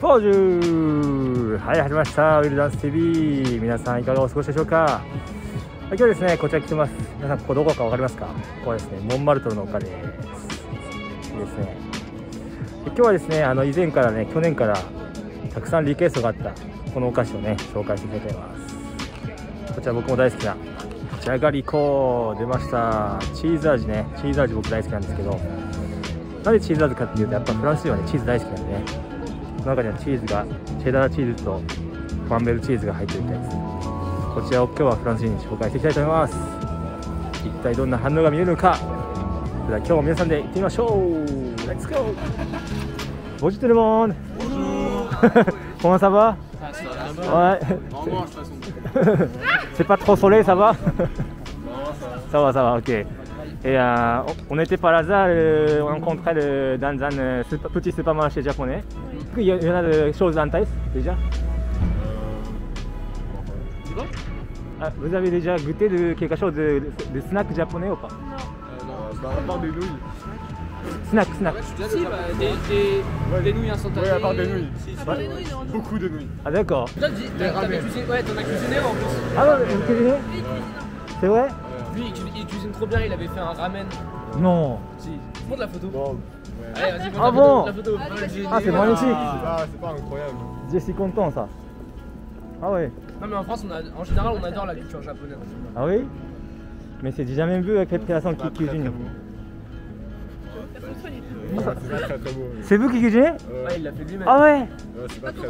ポージュはい始まりました。ウィルダンス TV 皆さんいかがお過ごしでしょうか？今日ですねこちら来てます。皆さんここどこか分かりますか？ここはですねモンマルトルの丘です。いいですね今日はですねあの以前からね去年からたくさんリクエストがあったこのお菓子をね紹介していきたいと思います。こちら僕も大好きなじゃがりこ出ました。チーズ味ね。チーズ味僕大好きなんですけど。なんでチーズ味かっていうとやっぱフランス人はねチーズ大好きなんでね。中にはチーズがチェダーチーズとファンベルチーズが入ってるみたいです。こちらを今日はフランス人に紹介していきたいと思います。一体どんな反応が見えるのかそれ今日も皆さんで行ってみましょう。レッツゴー。ボジュテルモン。コマ サバはいセパトソレイサバサバサバ OK Et euh, on était par hasard, euh, on rencontrait le, dans. Il y, a- il y en a des choses en test déjà Ah, Vous avez déjà goûté de quelque chose de, de snack japonais ou pas? Bah, à part des nouilles. Snack, snack. Si, bah, des, des, des nouilles instantanées. Ouais, à part des nouilles. Ouais. Beaucoup de nouilles. Ah d'accord. Toi, tu- t'as- t'avais cuisiné- Ouais, t'en as cuisiné en plus. Ah ouais, vous cuisinez? C'est vrai? Lui, il cuisine trop bien, il avait fait un ramen. Non. Si. Montre la photo. Bon, Allez, Ah la bon photo. La photo. J'ai- Ah, c'est magnifique. c'est pas, c'est pas incroyable. Je suis content ça. Ah ouais. Non, mais en France, on a, en général, on adore la culture japonaise. Ah oui Mais c'est déjà même vu avec les personnes qui beau. Ouais, c'est vous qui cuisinez Ouais, il l'a fait lui-même. Ah ouais Ouais, c'est pas très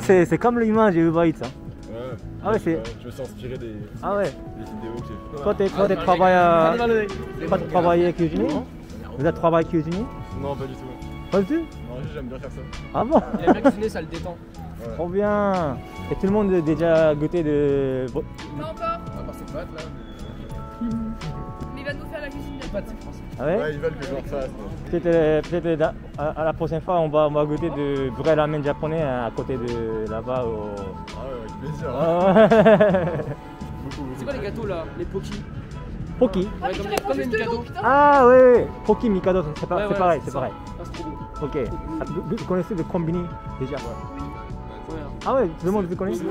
c'est, comme l'image de Uber Eats. hein. Ouais. Ah ouais, c'est- Je me suis inspiré des, des Ah ouais. vidéos que j'ai fait. Toi, t'es, toi, t'es Ah, travaillé à... Toi, tu travailles à cuisiner Vous êtes travaillé à cuisiner Non, pas du tout. Pas du tout? Non, j'aime bien faire ça. Ah bon? Il a bien cuisiné, ça le détend. Ouais. Trop bien Et tout le monde a déjà goûté de... Pas encore, À part ses pâtes là. mais il va nous faire la cuisine Les de pâtes, c'est français. Ah ouais, Ouais, ils veulent que je leur fasse. Peut-être, euh, peut-être euh, à, à la prochaine fois, on va, on va goûter de vrai ramen japonais hein, à côté de là-bas. Au... Ah ouais, avec plaisir. hein. Ah C'est quoi les gâteaux là Les poki? Poki Ah, mais Ouais, comme- comme les Mikado. Ah ouais, Poki Mikado, c'est, pas- Ouais, pareil, c'est pareil. Ah. Ok. Ah, vous, vous connaissez le combini déjà? Ouais, hein. Ah ouais, tout le monde vous connaît Mais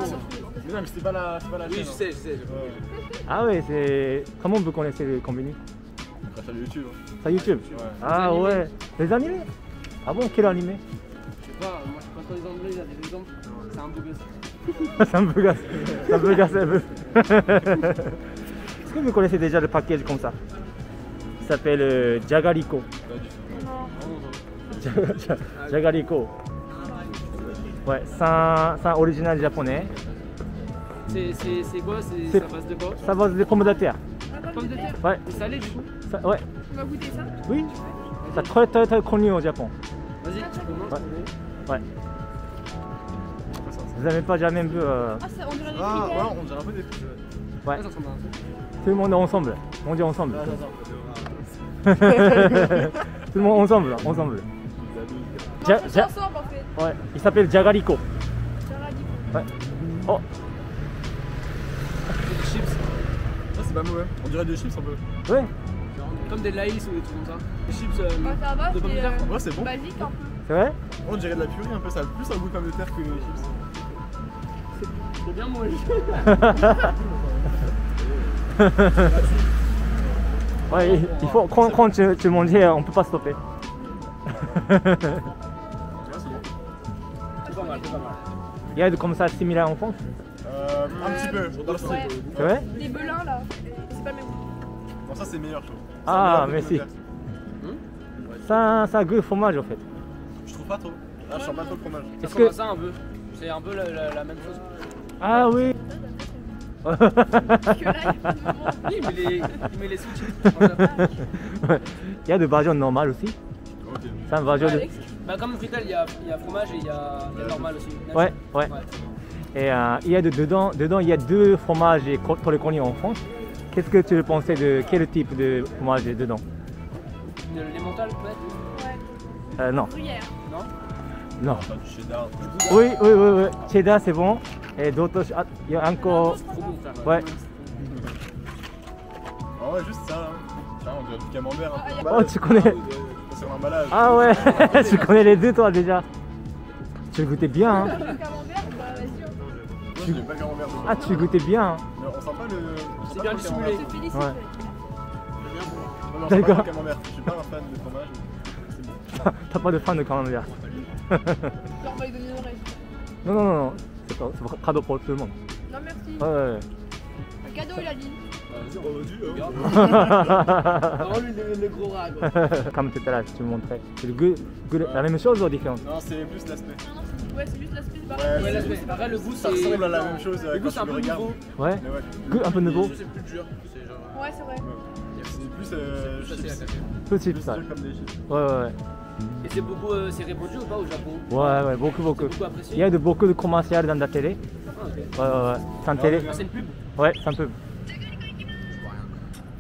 non, mais c'est pas la, pas la Oui, chaîne. je sais, je sais. Ah ouais, c'est... Comment vous connaissez le combini À YouTube. hein. Sur YouTube Ouais. Ah ouais. Les animés Ah bon, quel animé Je sais pas, moi je sais pas les anglais, il y a des exemples. C'est un peu gosse. Ça me bagasse. Ça me bagasse un peu. Est-ce que vous connaissez déjà le package comme ça? Il s'appelle euh, Jagariko. Pas du tout. Ja- ja- Jagariko. Ouais, c'est un, c'est un original japonais. C'est c'est- c'est quoi? C'est C'est- ça base de quoi? Ça va de pommes de terre. Pomme de terre Ouais, C'est salé du coup ça- ouais, On va goûter ça? Oui. C'est très très très connu au Japon. Vas-y, tu commences. Ouais. Ouais. Vous n'avez pas jamais vu euh, Ah, ça, on dirait des Ah, ouais, on dirait un peu des petits. Ouais. Ça ressemble à un truc. tout le monde ensemble. On dit ensemble. Ah, tout le monde ensemble, ensemble. On Ja- ensemble en fait Ouais, il s'appelle Jagariko. Jaradi. Ouais. Oh, pas mauvais. On dirait des chips un peu. ouais, Comme des laïs ou des trucs comme ça. Des chips. euh, Bah, ça va, de pommes de c'est terre, euh, Ouais, c'est bon. basique un peu. c'est vrai On dirait de la purée un peu. Ça a plus un goût de pomme de terre que les chips. C'est bien moi. Ouais, il- il faut, quand, quand tu, tu manges, on peut pas stopper. C'est pas mal, c'est pas mal. Il y a de comme ça similaire en France Euh, un petit peu. Dans le style. C'est vrai ça c'est meilleur, je trouve. Ah, merci. de terre. Ça, ça a goût de fromage en fait. Je trouve pas trop. Ah, je sens pas trop le fromage. Est-ce que- ça un peu. C'est un peu la, la- la même chose. Ah oui les, il les y a de version normale aussi. Ok. C'est un version de... Bah, comme frital, il y a, il y a fromage et il y a, il y a normal aussi. Ouais, ouais. Et euh, il y a de, dedans, dedans, il y a deux fromages et les connus en France. Qu'est-ce que tu pensais de quel type de fromage est dedans mentales peut-être ouais, euh, Non, gruyère. Non non. Du cheddar. Oui, oui, oui, oui. Cheddar c'est bon. Et d'autres, ah, il y a encore. Trop bon frère. Ouais. Ah ouais, juste ça. là. Tiens, on dirait du camembert. Ah, un a peu. Oh, tu connais. Ah ouais, tu connais les deux toi déjà. Tu le goûtais bien, hein camembert, bah. Ah, tu le goûtais bien. hein. C'est bien le. Je te félicite. Ouais. D'accord. Je suis pas un fan de fromage. mais c'est bon. T'as pas de fan de camembert. Donner une oreille. Non, non, non, non. C'est pas, cadeau pour tout le monde. Non, merci. Ouais, ouais, Un cadeau, il a dit. Vas-y, on lui le, le gros rat quoi. Comme tout à l'heure, tu me montrais. C'est le goût, goût- la même chose ou différente Non, c'est plus l'aspect. Ouais, c'est juste l'aspect du Ouais. Ouais, mais après le goût Ça c'est. ressemble à la même chose euh, Le goût c'est un peu nouveau. Ouais. Ouais. Un peu nouveau. C'est plus dur. C'est genre. Ouais, c'est vrai. C'est plus euh, C'est facile à Plus ça. chips. Ouais, ouais, Et c'est beaucoup, euh, c'est répandu ou pas au Japon? Ouais. Ouais, ouais, beaucoup, C'est beaucoup. Il y a de, beaucoup de commerciales dans la télé. Ah. Ouais, ouais, ouais. C'est en télé. Ah, c'est une pub? Ouais, c'est un peu.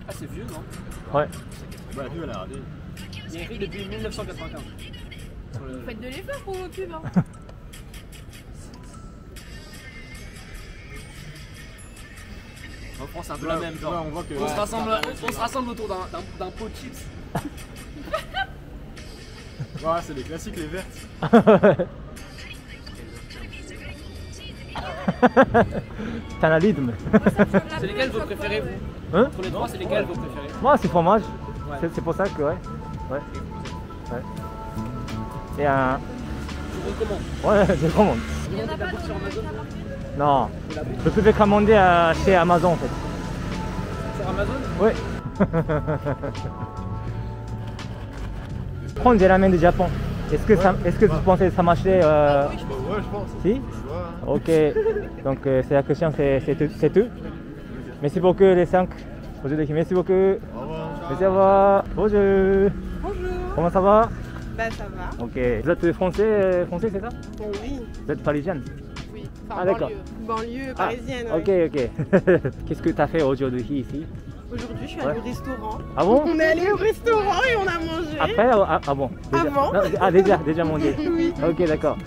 Ah, c'est vieux, non? Ouais. Bah, la pub, elle a raté. Il est écrit depuis 1995. Sur le- Vous faites de l'effort pour vos pubs, hein. En France, c'est un peu la même, genre. on voit que- on, se rassemble, on se rassemble autour d'un- d'un d'un pot de chips. Ouais, c'est les classiques, les vertes. T'as un rythme. C'est lesquels vos préférés, vous Hein Entre les trois, c'est lesquels vos préférés? Moi, c'est fromage. Ouais. C'est- C'est pour ça que, ouais. Ouais. Ouais. Et un. Tu recommandes Ouais, je commande. Il y en a pas sur Amazon Non. Je peux commander à- chez Amazon en fait. Sur Amazon? Ouais. Prendre des ramen du Japon. Est-ce que, ça, est-ce que vous pensez que ça marchait euh, Bah, ouais, je pense. Si Ouais. Ok. Donc euh, c'est la question, c'est, tout-. Merci beaucoup les 5. Aujourd'hui, merci beaucoup. Au revoir. Merci à vous. Bonjour. Bonjour, Comment ça va? Bah ça va. Ok. Vous êtes français, euh, français c'est ça? Oui, Vous êtes parisienne Ah, d'accord. banlieue. banlieue Ah, parisienne. Ok, ok. Qu'est-ce que tu as fait aujourd'hui ici? Aujourd'hui, je suis Ouais. allée au restaurant. Ah bon? On est allé au restaurant et on a mangé. Après ah, ah bon déjà, Avant Non, Ah déjà, déjà mangé Oui. Ok d'accord.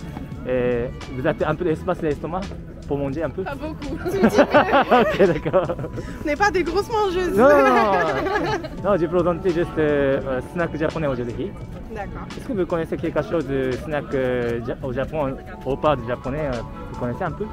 Et vous avez un peu d'espace l'estomac pour manger un peu? Pas beaucoup. Ok d'accord. On n'est pas des grosses mangeuses. Non, non, non. Non, j'ai présenté juste euh, un snack japonais aujourd'hui. D'accord. Est-ce que vous connaissez quelque chose de snack euh, au Japon, au pas du japonais euh, connaissez un peu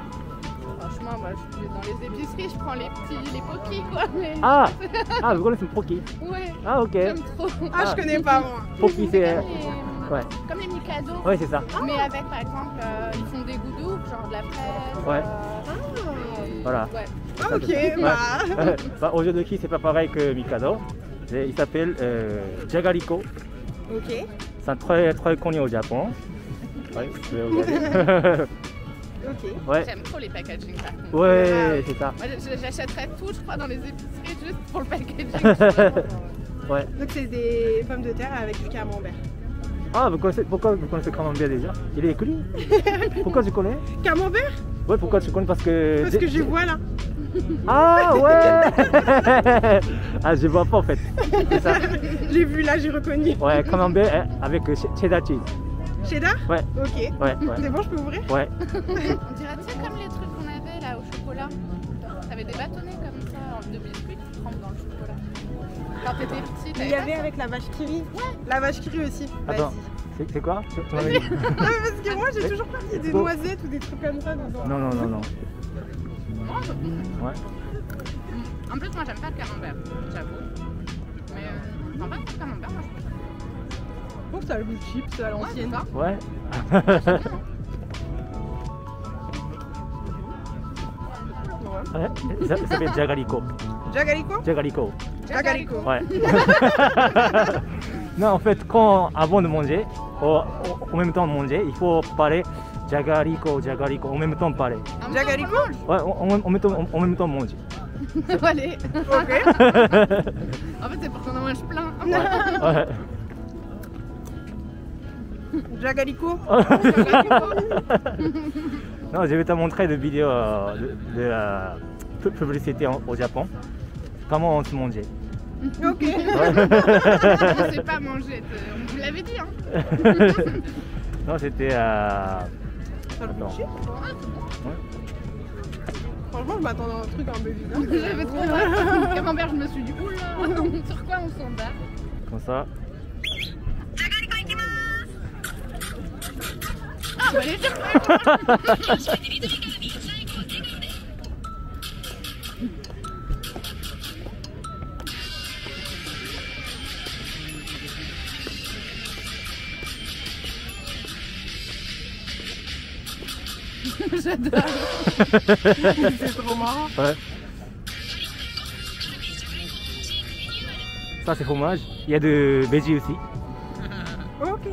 Franchement, moi, je vais dans les épiceries, je prends les petits, les pokis, quoi. Mais... Ah Ah, vous connaissez Poki Ouais, Ah ok. j'aime trop. Ah, Ah. je connais pas moi. Poki c'est... Comme les, Ouais. comme les Mikado. Ouais c'est ça. Mais avec, par exemple, euh, ils font des goudous, genre de la fraise. Ouais. euh, et- Voilà. Ouais. Ah, ok, Ouais. bah. bah, aujourd'hui c'est pas pareil que Mikado. Il s'appelle euh, Jagariko. Ok. C'est un très très connu au Japon. Ouais, je vais regarder. Ok. ouais, J'aime trop les packaging par contre. ouais, c'est ça. Moi, j'achèterais tout, je crois, dans les épiceries juste pour le packaging. Ouais. Donc c'est des pommes de terre avec du camembert. Ah, vous connaissez, pourquoi vous connaissez Camembert déjà? Il est connu Pourquoi tu connais? Camembert? Ouais, pourquoi tu connais? Parce que. Parce que je vois là. Ah ouais Ah, je vois pas en fait. C'est ça. J'ai vu là, j'ai reconnu. Ouais, Camembert euh, avec ch- cheddar cheese. Cheddar Ouais, Ok. ouais, ouais. C'est bon, je peux ouvrir Ouais, On dirait, tu sais, comme les trucs qu'on avait là au chocolat. T'avais des bâtonnets comme ça de biscuits qui trempent dans le chocolat. Quand t'étais petit, Il t'avais y pas avait avec la vache qui rit. La vache qui rit aussi. attends. Vas-y. C'est quoi Tu- tu m'avais dit Non, mais parce que moi j'ai toujours pas mis des Bon. noisettes ou des trucs comme ça dedans. Non, non, non, non. Ouais. En plus, moi, j'aime pas le camembert, j'avoue. Mais euh, en vrai, le camembert, moi, je trouve Je trouve que ça a le goût de chips à l'ancienne. Ouais. Ouais, ça, ça s'appelle Jagariko. Jagariko Jagariko. Jagariko. Ouais. non, en fait, quand, avant de manger, au, au- en même temps de manger, il faut parler Jagariko, Jagariko, en même temps parler. En même Jagariko Ouais, en, même, temps, en, en même temps manger. Allez. Ok. En fait, c'est pour qu'on en mange plein. Ouais. Jagariko non, je vais te montrer des vidéos euh, de, de, euh, pu- publicité en- au Japon. Comment on se mangeait. Ok. Je sais pas manger, t'es- on vous l'avait dit, hein. non, c'était. euh, Attends. chips Franchement, je m'attendais à un truc un peu bizarre. J'avais trop peur. Le camembert, je me suis dit, oula, sur quoi on s'embarque comme ça. tu vas les dire. J'adore. Trop marrant. Ouais. Ça c'est fromage. Il y a de veggie aussi.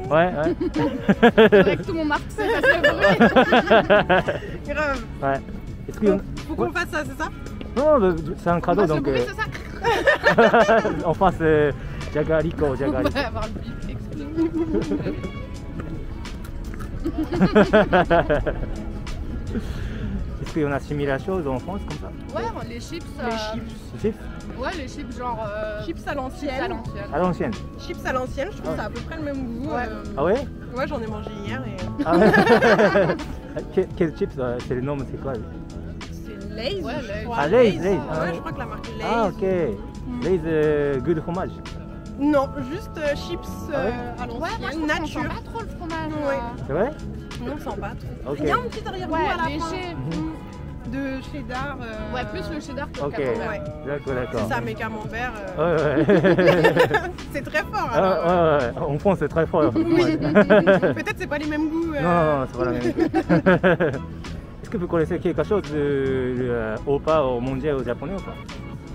Ouais, ouais. Faudrait que tout mon fasse le bruit. Grave. ouais. Est-ce que Faut qu'on fasse ça, c'est ça non, le- c'est un On cadeau donc bruit, euh, c'est ça on fasse euh, Jagarico, On Jagarico. va avoir le bip explosé. Est-ce qu'on a similaire chose en France comme ça Ouais, les chips. Les euh, chips. Les chips Ouais, les chips genre. euh, Chips à l'ancienne. À l'ancienne. Chips à l'ancienne, je trouve que ça a à peu près le même goût. Ouais. euh, Ah ouais? Ouais, j'en ai mangé hier et. Ah ouais Quel, quel chips euh, C'est le nom, c'est quoi C'est Lay's. Ouais, je Lay's. crois. Ah, Lay's, Lay's, ah Ouais, je crois que la marque Lay's. Ah ok. Lays euh, goût de fromage. Non, juste euh, chips Ah ouais? euh, à Ouais, moi je sent nature. pas trop le fromage. Ouais. là. C'est vrai? Non, on sent pas trop. Ok. Il y a un petit arrière-goût Ouais, à la fin. léger. De cheddar. euh, Ouais, plus le cheddar que le Ok. camembert. Ouais. D'accord, d'accord. C'est ça, mais camembert, euh, Ouais, ouais. c'est très fort. Ah, alors, ouais, ouais. En France, c'est très fort. Oui. Ouais. Peut-être c'est pas les mêmes goûts. euh, Non, c'est pas la même. Est-ce que vous connaissez quelque chose de, de euh, Opa au mondial au japonais ou pas?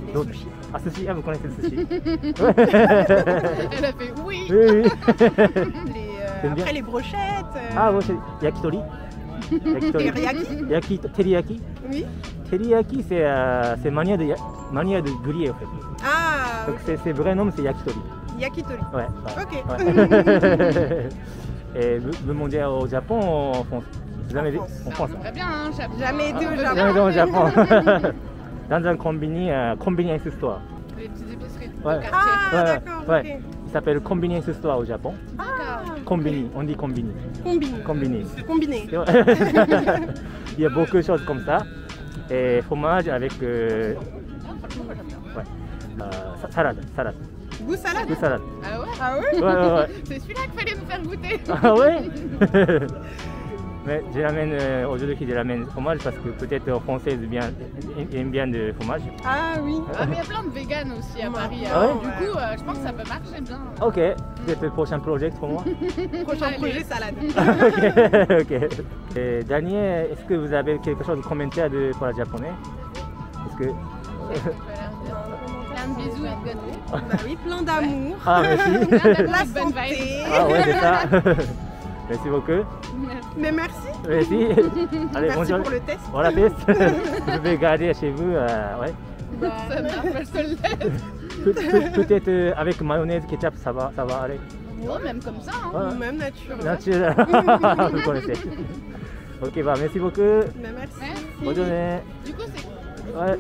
Les Donc- sushis. Ah, sushi, ah, vous connaissez le sushi Elle a fait oui. Oui, oui. Les, euh, T'aimes bien après les brochettes. euh, Ah, ouais, c'est yakitori. Teriyaki Yaki, teriyaki. Oui. Teriyaki, c'est euh, c'est manière de, manière de griller en fait. Ah, Donc, c'est c'est vrai nom, c'est yakitori. yakitori. Ouais. ouais. Ok. Ouais. Et le mondial au Japon, en France? Jamais En en France. France. Très bien, hein. Jamais été au Japon. Jamais été au. Japon. Dans un combini, euh, convenience store. Les petites épiceries Ouais. Ah, Ouais, d'accord. ouais. ok. S'appelle convenience store au Japon. Combini, on dit combini. Combiné. Combini. Combiné. Il y a beaucoup de choses comme ça. Et fromage avec euh, ouais. Euh, sa- salade, salade, Goût salade. de salade. Ah ouais Ah ouais, ouais. C'est celui-là qu'il fallait nous faire goûter. Ah ouais? Mais je ramène, euh, aujourd'hui je ramène fromage parce que peut-être aux Français ils bien- aiment bien le fromage. Ah oui. Ah, mais il y a plein de véganes aussi à Paris. Ah hein. ouais Du coup, euh, je pense que ça peut marcher bien. Ok, peut-être le prochain projet pour moi. Prochain Allez. projet salade. ok, ok. Et dernier, est-ce que vous avez quelque chose de commentaire de, pour la japonais Est-ce que... Plein de bisous et de gâteaux. bah oui, plein d'amour. Ah merci Plein d'amour bonne vibe. Ah ouais c'est ça Merci beaucoup Mais merci. Merci Allez Merci bonjour pour le test. Bon la test Je vais garder chez vous, euh, ouais. Peut- Peut-être euh, avec mayonnaise, ketchup, ça va, ça va aller. Oh, même comme ça. Hein. Même nature. Naturel Vous connaissez. Ok, bah merci beaucoup. Mais merci. Merci. Bonne journée. Du coup, c'est Ouais.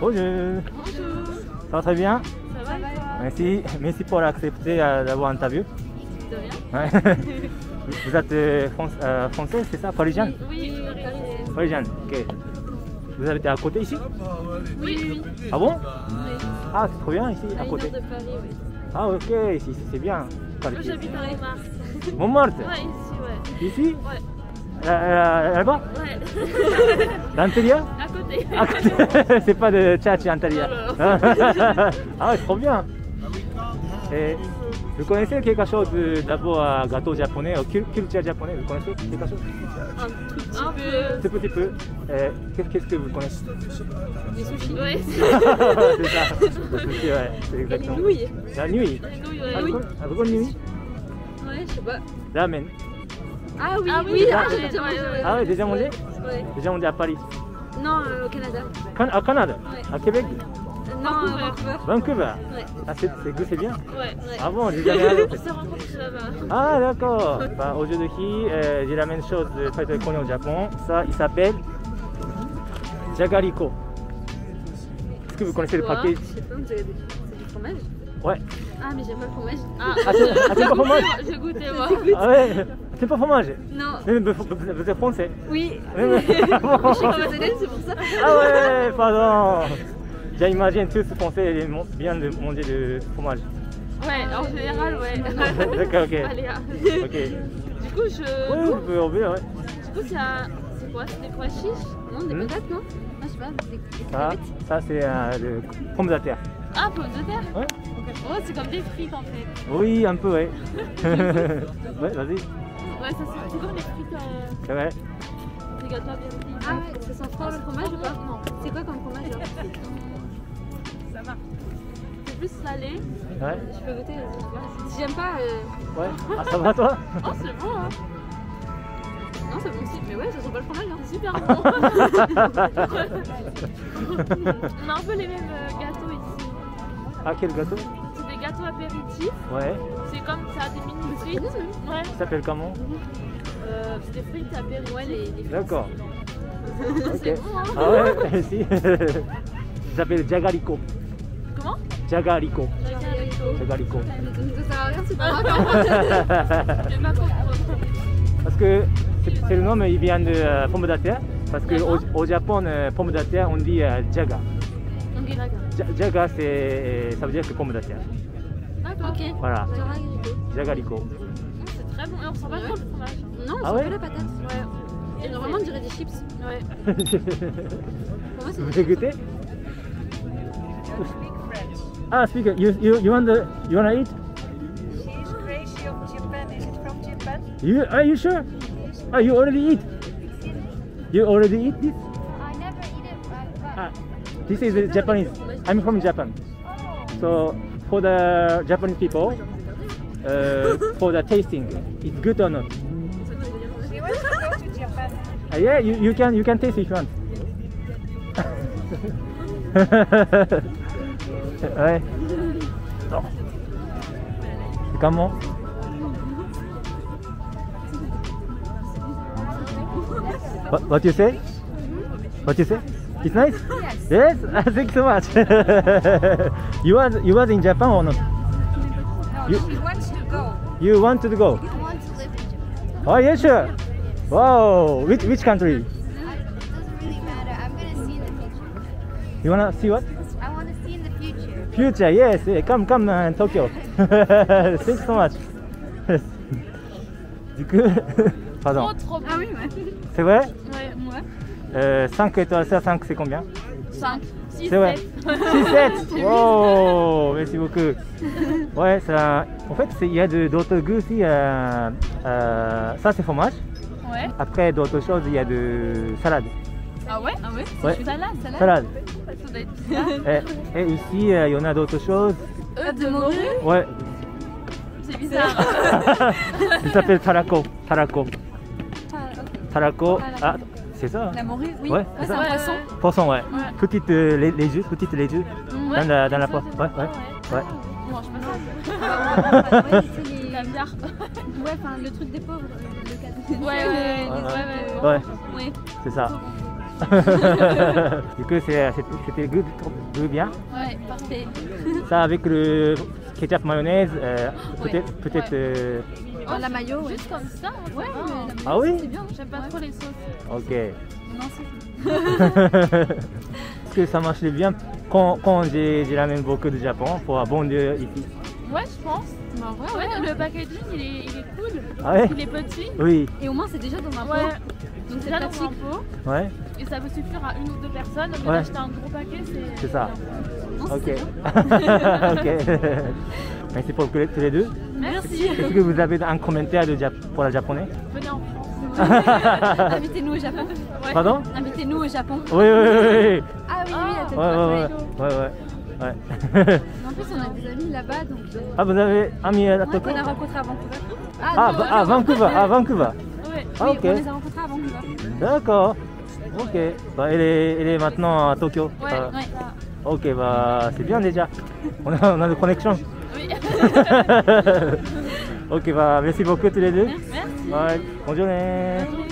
Bonjour. Ça va très bien? Ça va Merci. Merci pour accepter euh, d'avoir interview. De rien Ouais. Vous êtes euh, Fran- euh, française, c'est ça Parisienne Oui, suis parisienne. Parisienne, ok. Vous habitez à côté ici? Oui, oui. Ah bon? Oui. Ah, c'est trop bien ici, À à côté. de Paris, oui. Ah, ok, ici c'est bien. Moi j'habite à Montmartre. Montmartre? Ouais, ici, ouais. Ici? Ouais. Euh, euh, Là-bas? Ouais. L'intérieur? À côté. À côté C'est pas de tchatch intérieur. Ah, c'est trop bien. Et vous connaissez quelque chose d'abord à gâteau japonais, au culture japonais, vous connaissez quelque chose Un tout petit peu. Tout petit peu. Euh, Qu'est-ce qu'est-ce que vous connaissez Des sushis. Ouais. C'est ça. Le sushi, ouais, c'est Et les exactement. nouilles. La nuit. Les nouilles, Ah, ouais. vous connaissez- ah, vous connaissez nuit Ouais, je sais pas. Ramen. Ah oui, Ah, oui, ah, ah, j'ai déjà mangé. ouais. Ah ouais, déjà mangé Ouais. Déjà mangé à Paris. Non, euh, au Canada. Can- à Canada Ouais. À Québec Euh, Non, à Vancouver. Vancouver Ouais. Ah, c'est c'est goût, c'est bien Ouais. Ah bon, j'ai jamais allé. On se rencontre là-bas. Ah d'accord. Bah, aujourd'hui, euh, j'ai la même chose de très connu au Japon. Ça, il s'appelle Jagariko. Est-ce que vous connaissez le paquet Je sais pas, c'est du fromage? Ouais. Ah, mais j'aime pas le fromage. Ah, Ah, c'est ah, c'est pas fromage? Je goûtais moi. Ah ouais C'est pas fromage? Non. Mais vous, vous- vous êtes français? Oui. Mais- mais- Je suis c'est pour ça. Ah ouais, pardon J'imagine tous français aiment bien de manger du fromage. Ouais, en général, ouais. D'accord, ok. Allez, ah. Ok. Du coup, je. Ouais, vous pouvez ouvrir, ouais. Du coup, c'est un- c'est quoi? C'est des pois chiches? Non, des Hmm? patates, non? Non, je sais pas, des, des Ça, c'est euh, le pomme de terre. Ah, pommes de terre? Ouais. Oh, c'est comme des frites en fait. Oui, un peu, ouais. ouais, vas-y. Ouais, ça c'est c'est comme les frites, euh, C'est vrai. apéritifs. Ah ouais, ça sent fort le fromage ou pas? Non. C'est quoi comme fromage Ça va. C'est plus salé. Ouais. Je peux goûter, voir. Si j'aime pas. Euh... Ouais. Ah, ça va toi Oh, c'est bon hein Non, c'est bon aussi. Mais ouais, ça sent pas le fromage, hein. c'est super bon. On a un peu les mêmes euh, gâteaux ici. Ah, quel gâteau C'est des gâteaux apéritifs. Ouais. C'est comme ça, des mini frites. Ouais. Ça s'appelle comment Euh, c'est des frites apéritifs. Ouais, les, les D'accord. Ok. C'est bon, hein Ah ouais, si. Ça s'appelle Jagarico. Ça sert à rien, c'est pas grave. J'ai pas compris. Parce que c'est le nom, il vient de euh, pomme de terre. Parce que au, au Japon, euh, pomme de terre, on dit euh, jaga. Jaga, c'est, ça veut dire que pomme de terre. D'accord. Ok. Voilà, Jagarico. C'est très bon. Et on sent pas trop le fromage. Non, on Ah sent ouais que la patate. Ouais. Et normalement, on dirait des chips. Ouais. Pour moi, c'est Vous voulez goûter Ah, speaker, you, you, you, want the, you wanna eat She's crazy of Japan. Is it from Japan? You, are you sure? Ah, you already eat? You already eat this? I never eat it, Ah, this is uh, Japanese. I'm from Japan. Oh. So for the Japanese people, uh, for the tasting, it's good or not? We want to go to Japan. Ah, yeah, you, you can you can taste if you want. Ouais. C'est comment What, what you say? What you say? It's nice? Yes. Yes? Thanks so much. you was you was in Japan or not? No, You- she wants to go. You want to go? I want to live in Japan. Oh yeah, sure. Wow. Which which country? It doesn't really matter. I'm gonna see the future. You wanna see what? Future. Yes. eh, Come, come, uh, Tokyo. Thanks so much. du coup, pardon. trop Ah oui, ouais. C'est vrai Ouais, ouais. euh, 5 étoiles sur 5, c'est combien? 5, 6, C'est vrai 7. 6, 7 Oh, merci beaucoup. Ouais, ça, en fait, il y a de- d'autres goûts aussi. euh, euh, ça, c'est fromage. Ouais. Après, d'autres choses, il y a de salade. Ah ouais? Ah ouais? Ouais. Salade, salade. Salade. Ça doit être bizarre. Et, et aussi, euh, il y en a d'autres choses. Œufs de morue Ouais, C'est bizarre. il s'appelle tarako. Tarako. Tarako. Ah, c'est ça hein La morue, oui. Ouais, Ouais, c'est un poisson. Poisson, ouais. Ouais. Petite euh, les, les jus, petite les. Dans la, dans la poire. Ouais, ouais. Ouais. On mange pas ça. C'est les... Caviar. Ouais, enfin, le truc des pauvres. Le, le cadeau. Ouais, ouais, ouais. Ouais, ouais, ouais. Ouais, Ouais. c'est ça. du coup, c'était le goût, goût bien. Ouais, parfait. Ça, avec le ketchup mayonnaise, euh, Ouais. peut-être. euh, Oh, la maillot, ouais. Juste comme ça. Ouais, mais la maillot, Ah oui? c'est bien. J'aime pas trop les sauces. Ok. Non, c'est Est-ce que ça marche bien quand, quand j'ai j'ai ramène beaucoup de Japon pour un bon Dieu ici? Ouais, je pense. Bah, ouais, Ouais, ouais. le packaging, il est, il est cool. Ah ouais? Il est petit. Oui, Et au moins, c'est déjà dans un pot. Ouais. Donc, c'est Déjà dans un pratique. pot. ouais, Et ça peut suffire à une ou deux personnes. Lieu Ouais. d'acheter un gros paquet, c'est. c'est ça. Non, Ok. ok. Merci pour les- tous les deux. Merci. Est-ce que vous avez un commentaire de pour le japonais Venez en France. Invitez-nous au Japon. Ouais. Pardon Invitez-nous au Japon. Oui, oui, oui. Ah oui, oui, la tête Ouais, ouais, ouais. Tokyo. ouais, ouais. ouais. Mais En plus, on a des amis là-bas, donc. euh, ah, vous avez ami à Ouais, Tokyo qu'on a rencontrés à Vancouver. ah, non, bah- ah, Vancouver, ah, Vancouver. Ouais. Ah, oui, ok. on les a rencontrés à Vancouver. D'accord. Ok. Bah, elle, est, elle est maintenant à Tokyo. Ouais, Ah, Ouais. Ok, bah, c'est bien déjà. On a, on a de connexion. Oui. ok, bah, merci beaucoup tous les deux. Merci. Ouais, bonne journée.